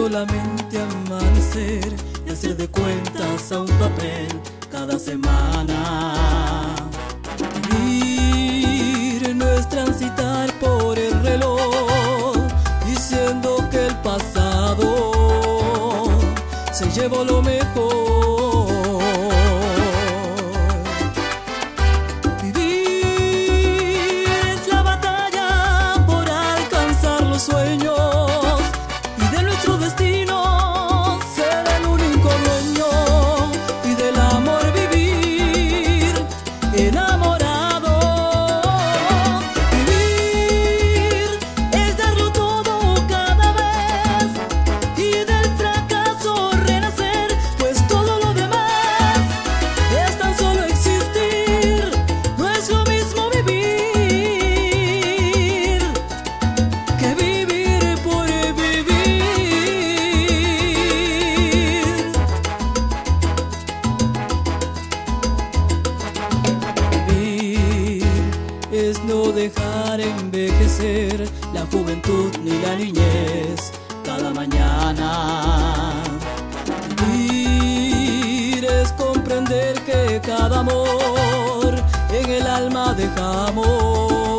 solamente amanecer y hacer de cuentas a un papel cada semana. Vivir no es transitar por el reloj diciendo que el pasado se llevó lo mejor. Dejar envejecer la juventud ni la niñez cada mañana. Vivir es comprender que cada amor en el alma dejamos